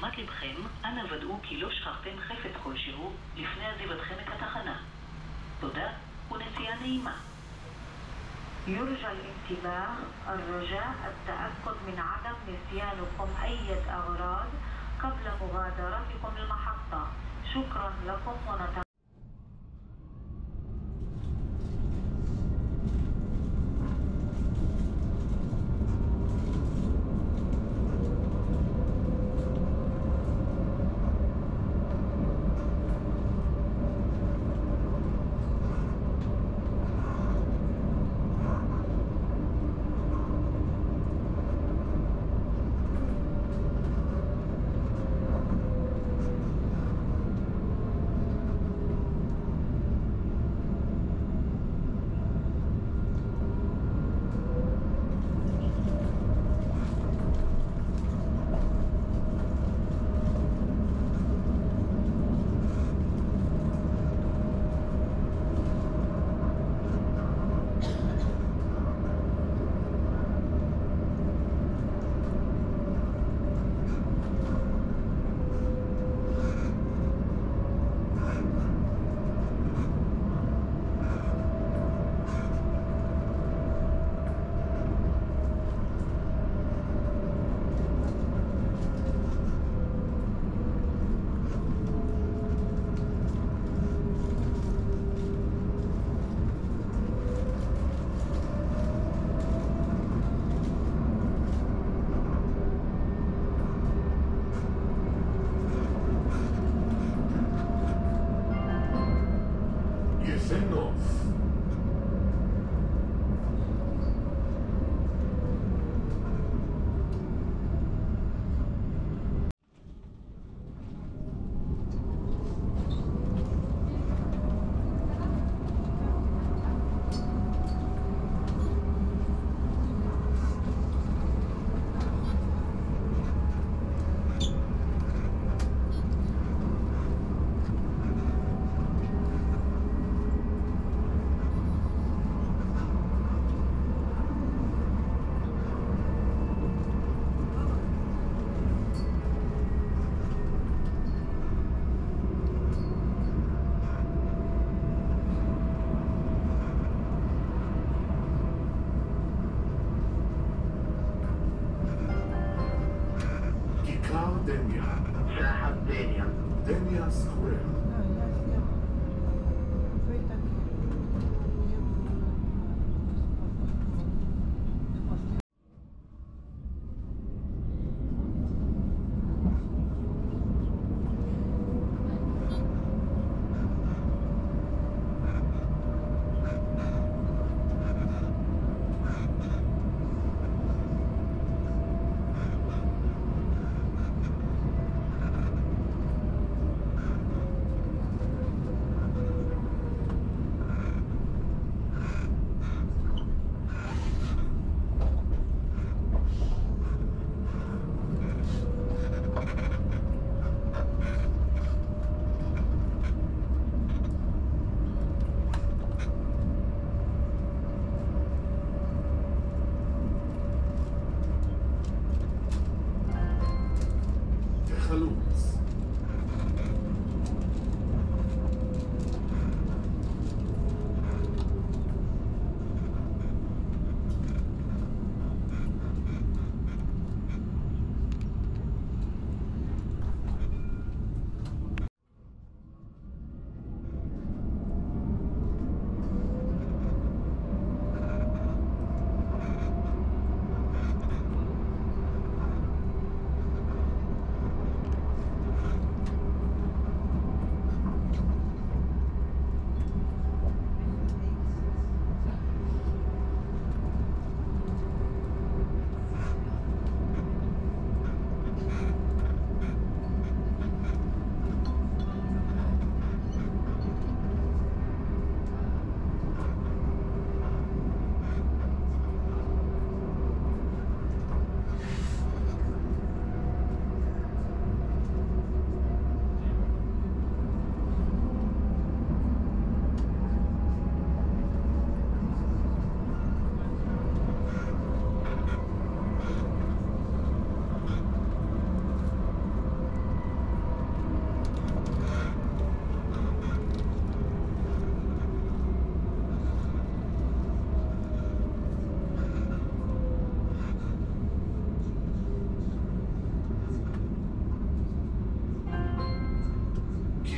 לתשומת לבכם, אנא ודאו כי לא שכחתם חפץ כלשהו לפני עזיבתכם את התחנה. תודה ונסיעה נעימה. يرجى الانتباه الرجاء التأكد من عدم نسيانكم أي أغراض قبل مغادرتكم المحطة شكرا لكم ونتمنى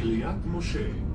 קריית משה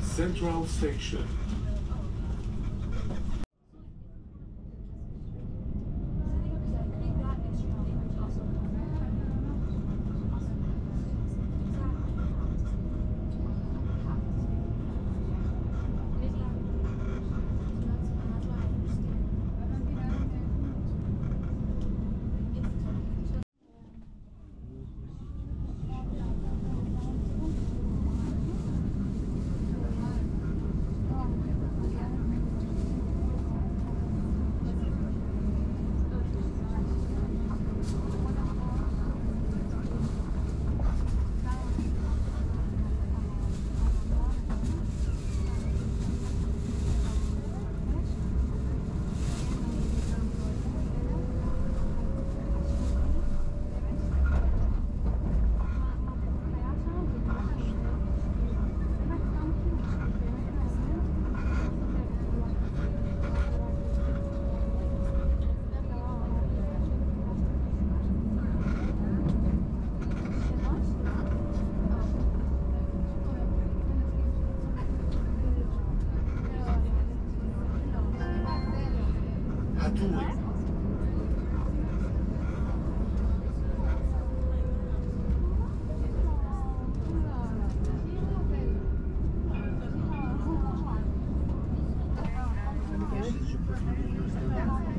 Central Station. né?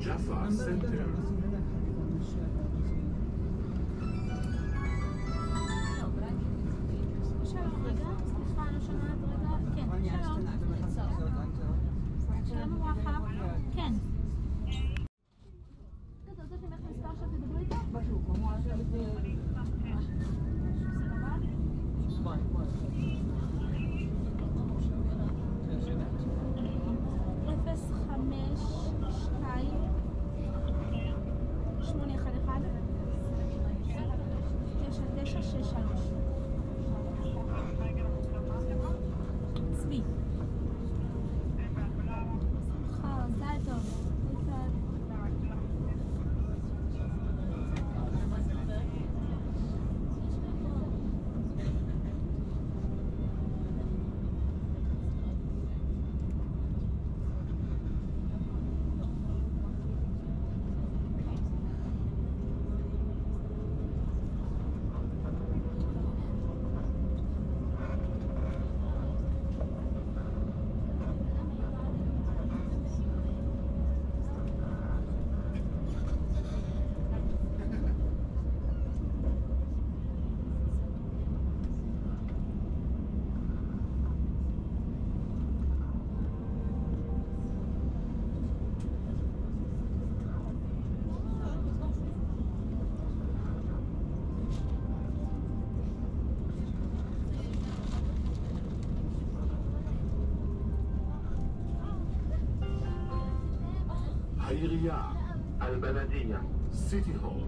Jaffa Center. 是，是老师。Khairiyah, Al-Baladiyah, City Hall.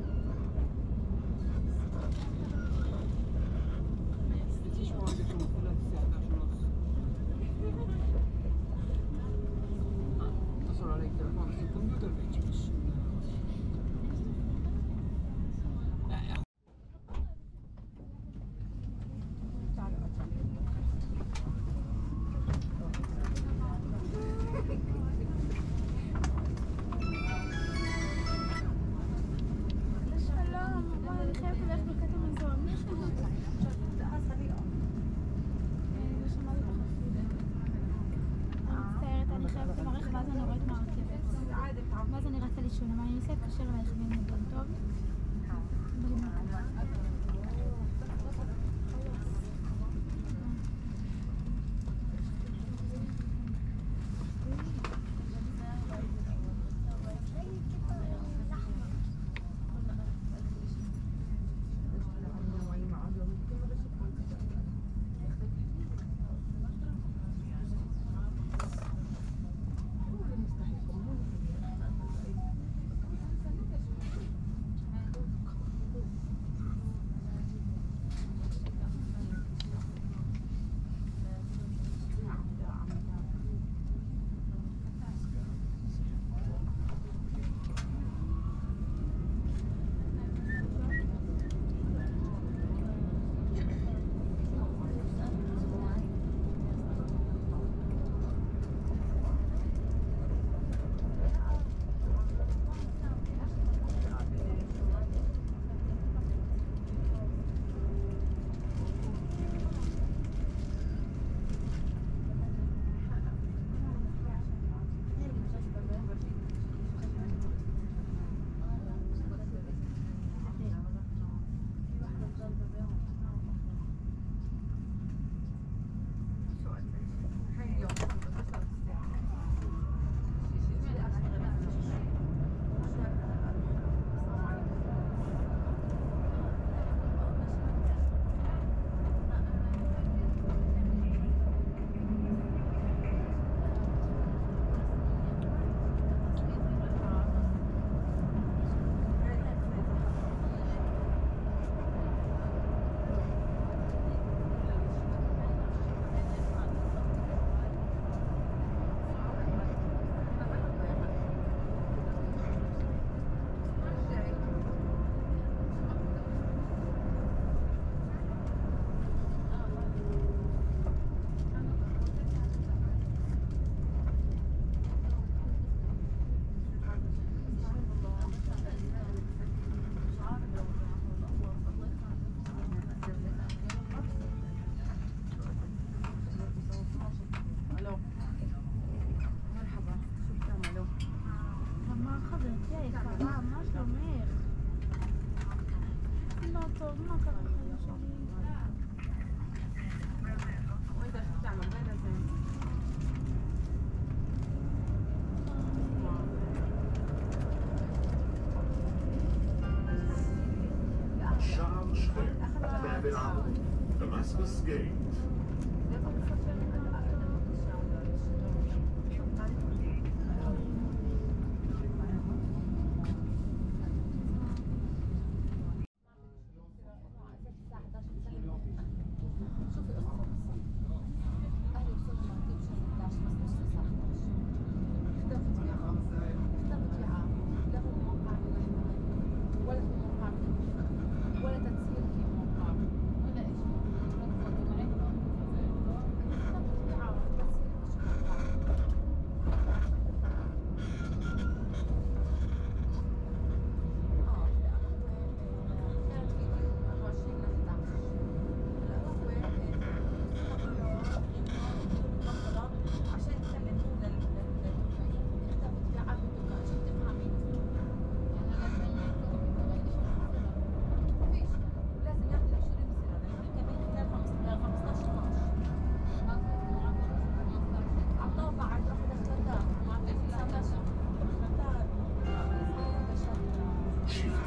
Damascus Gate,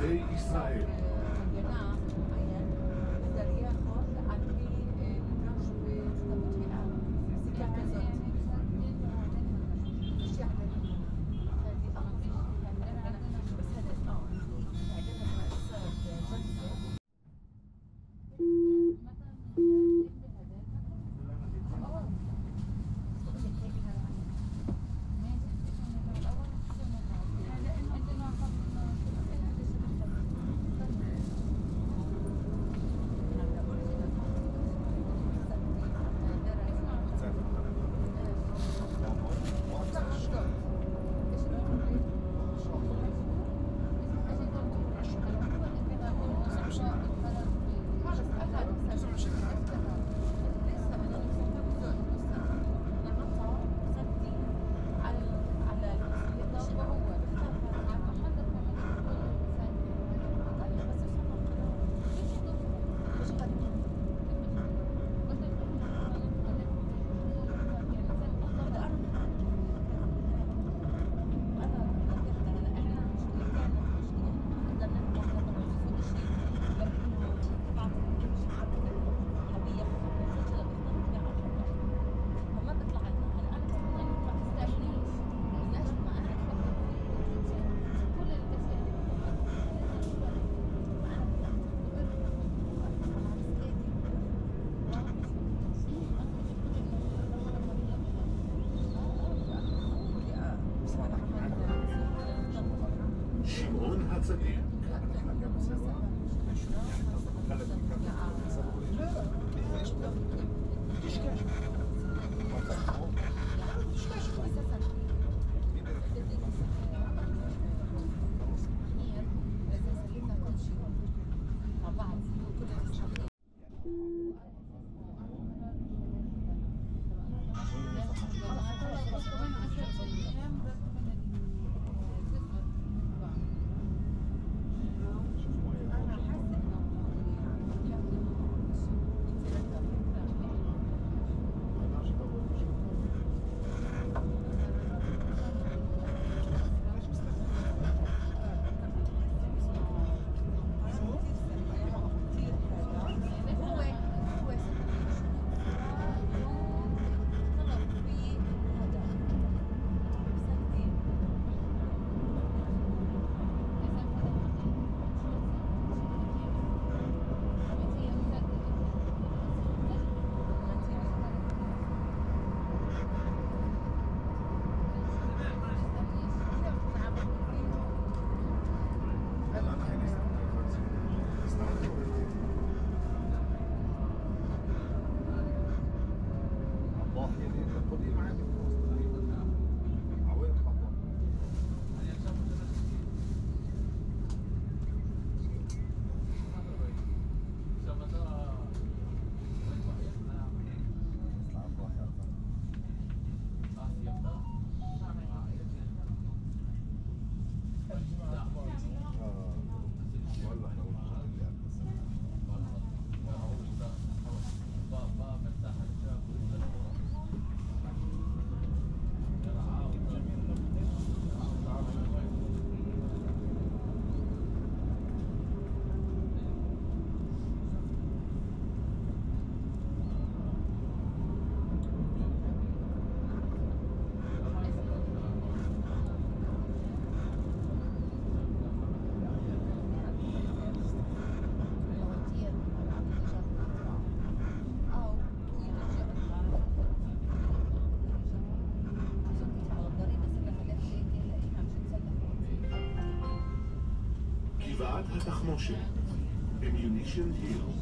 Israel. התחמושת, אמיונישן הילד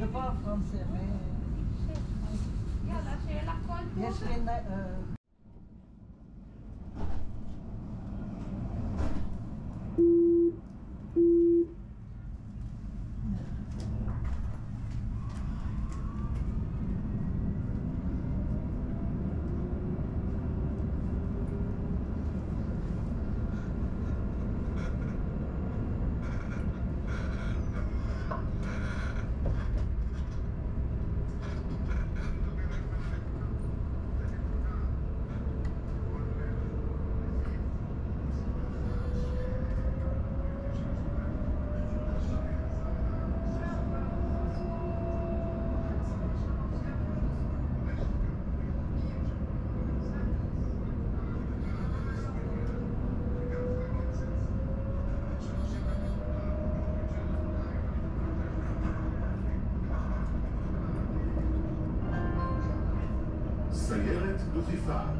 Je parle français, mais salieret do que fato.